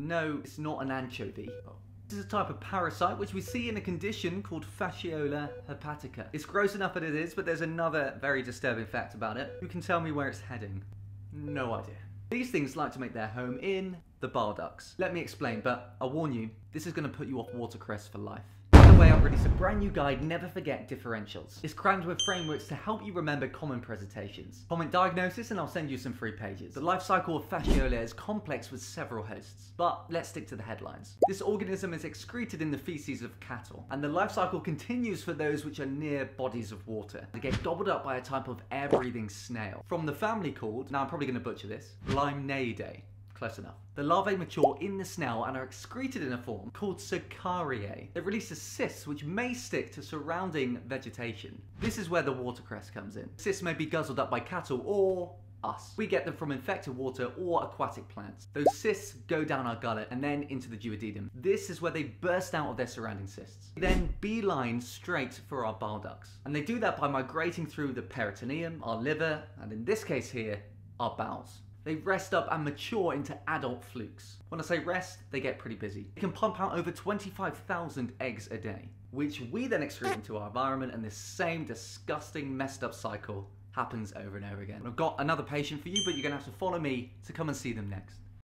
No, it's not an anchovy. This is a type of parasite which we see in a condition called fasciola hepatica. It's gross enough that it is, but there's another very disturbing fact about it. Who can tell me where it's heading? No idea. These things like to make their home in the bile ducts. Let me explain, but I'll warn you, this is going to put you off watercress for life. Way, I've released a brand new guide, Never Forget Differentials. It's crammed with frameworks to help you remember common presentations. Comment diagnosis and I'll send you some free pages. The life cycle of fasciola is complex with several hosts, but let's stick to the headlines. This organism is excreted in the feces of cattle, and the life cycle continues for those which are near bodies of water. They get gobbled up by a type of air-breathing snail, from the family called, now I'm probably going to butcher this, Limnaeidae. Close enough. The larvae mature in the snail and are excreted in a form called cercariae. They release cysts which may stick to surrounding vegetation. This is where the watercress comes in. Cysts may be guzzled up by cattle or us. We get them from infected water or aquatic plants. Those cysts go down our gullet and then into the duodenum. This is where they burst out of their surrounding cysts. Then beeline straight for our bile ducts. And they do that by migrating through the peritoneum, our liver, and in this case here, our bowels. They rest up and mature into adult flukes. When I say rest, they get pretty busy. They can pump out over 25,000 eggs a day, which we then excrete into our environment and this same disgusting messed up cycle happens over and over again. I've got another patient for you, but you're gonna have to follow me to come and see them next.